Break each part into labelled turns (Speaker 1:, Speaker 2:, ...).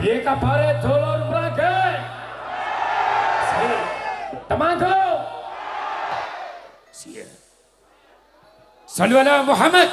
Speaker 1: Piye kabare dulur mrage? Si. Temanggu. Sia. Sallu ala Muhammad.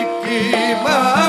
Speaker 1: Ikimah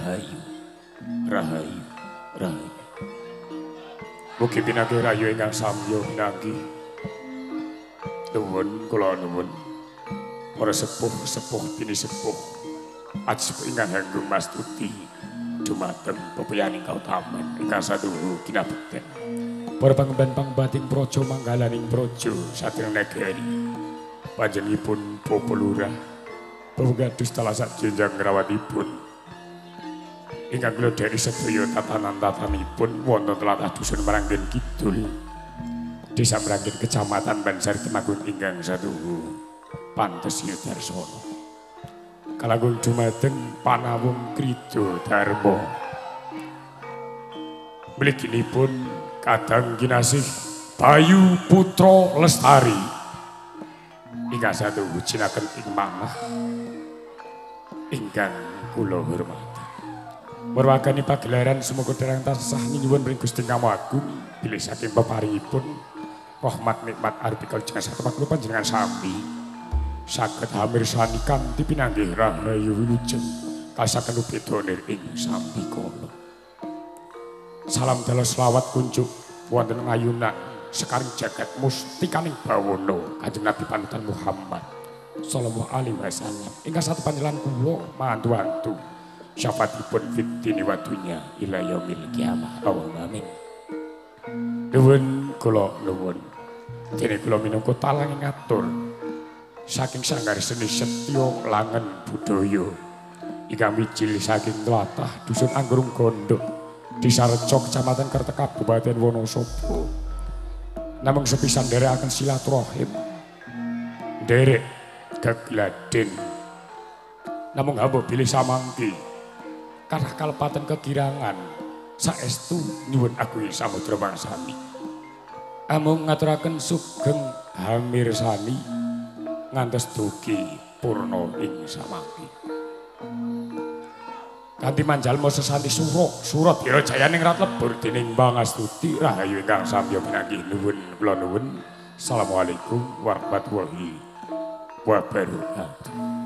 Speaker 1: Rahayu, Rahayu, Rahayu. Mugi pinanggih rayu ingkang samya pinanggih. Nuwun kula nuwun. Para sepuh-sepuh bini sepuh. Aji ingkang hanggung mastuti. Dumateng pepianing kautaman ingkang saduhu kinabekten. Para pangemban pangbating projo manggalaning projo saking negeri. Panjenipun Bapak Lurah. Penggadus talah sak jenjang ngrawatipun. Ingkang kula dari sedaya tatanan-tatanipun wonten tlatah dusun Meranggen Kidul. Desa Meranggen Kecamatan Bansari Temanggung ingkang saduhu pantes Yudarsono. Kalanggung dumateng panawung Krido Darmo. Mliginipun kadang kinasih Bayu Putra Lestari. Ingkang satu jinaken ing manah ingkang kula hormati. Merwakani pagelaran semoga derang tansah nyuwun ring Gusti Kamo Agung bilih saking peparingipun rahmat nikmat artikel jeneng satu makhluk panjenengan sami saged hamirsani kanthi pinanggih rahayu wilujeng kasaken ubedane ing sami kala. Salam dalu selawat kunjuk wonten ing ayunan sekaring jagat mustikaning bawono Kanjeng Nabi panutan Muhammad sallallahu alaihi wasallam. Ingkang satu panjenengan kula mantu-antu syafaatipun fid dini wa dunya ila yaumil kiamah. Allahumma amin. Nuwun kula nuwun. Dene kula minangka talang ngatur saking sanggar seni setya langen budaya ingkang mijil saking tlatah dusun Anggrung Gondok Desa Rejo Kecamatan Kertek Kabupaten Wonosobo namung sepisan akan silaturahim derek gegladen namung hamba bilih samangki karena kalepatan kekirangan saestu nyuwun aku samudra mangsani amung ngaturaken sugeng hamir ngantos dugi purna ing samangki Kanthi manjalma sesanti suro, surat biro jayaning rat lebur dening Bang Astuti rahayu ingkang samya pinanggih nuwun kula nuwun. Assalamualaikum warahmatullahi wabarakatuh.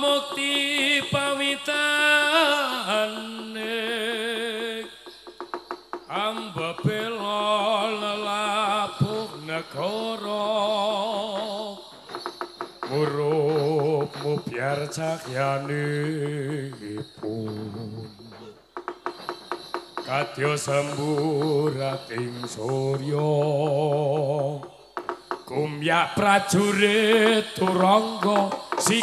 Speaker 1: Mukti pawitane Amba bela lelapuh negara. Murupmu biar cahyanipun Kadya semburating surya. Kumyak prajurit turangga
Speaker 2: si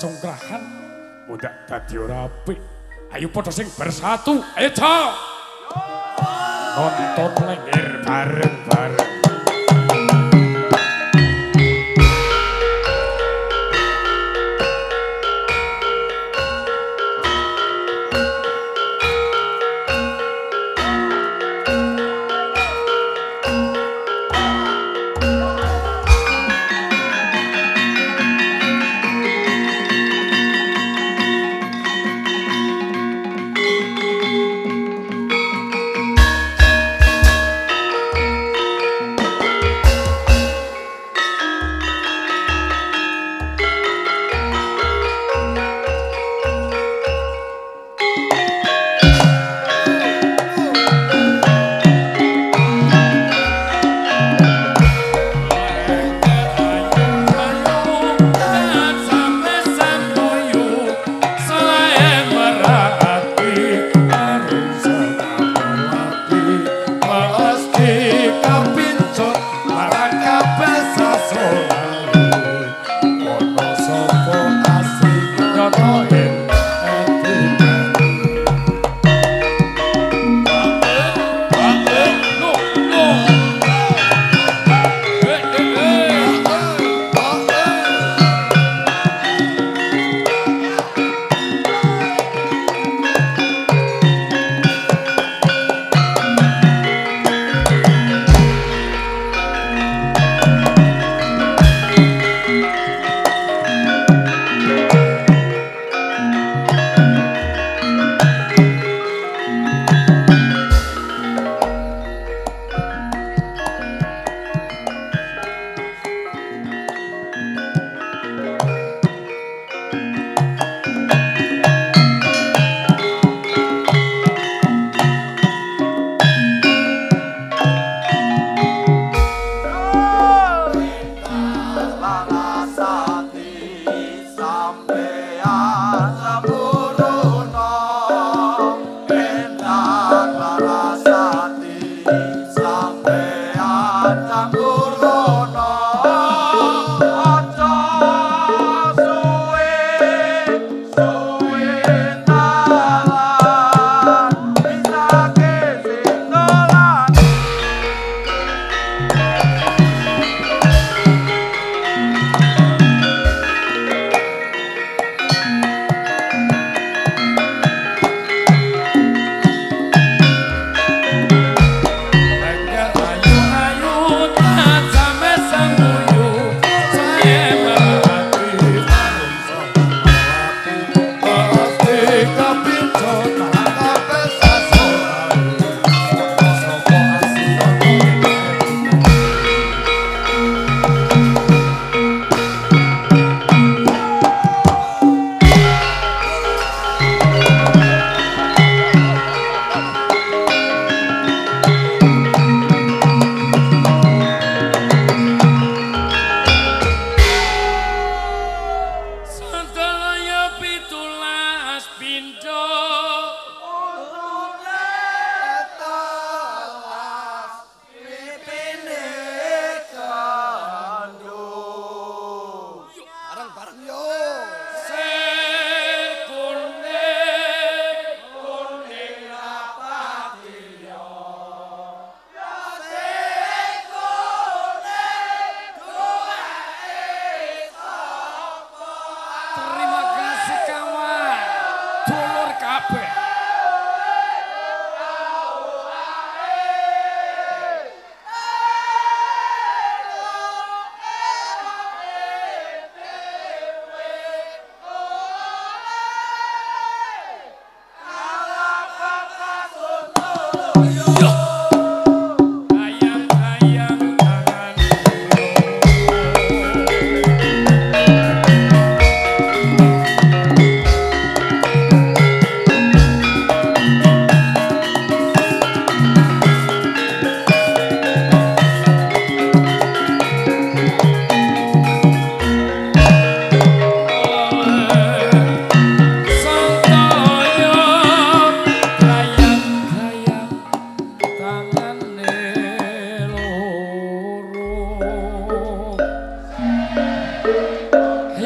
Speaker 2: congkrahan mudak oh, dadi ora apik. Ayo padha sing bersatu eca nonton lengger
Speaker 1: bareng.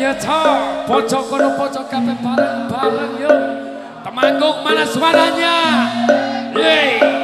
Speaker 1: ya ta pojok
Speaker 2: kono pojok kabeh
Speaker 1: bareng-bareng yo
Speaker 2: temanggung
Speaker 1: mana suaranya yeah.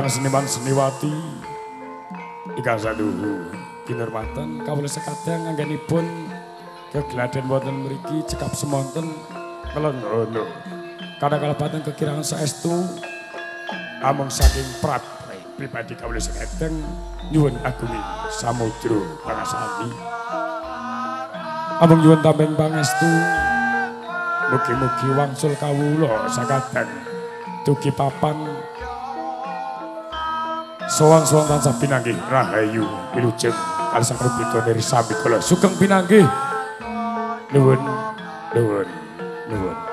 Speaker 1: Kadang seniman seniwati. Ika saduhu kinurmatan kawula sekadang anggenipun kegeladen wonten mriki cekap semonten kelon ngono kadang kalebatan kekirangan saestu. Amung saking prat pribadi kawula sekadang nyuwun agumi samudra pangasami amung nyuwun tambeng pangestu mugi-mugi wangsul kawula sakadang dugi papan Soang-soang tansah pinanggih rahayu wilujeng kali sang rubito dari sami kula sugeng pinanggih. Nuwun nuwun nuwun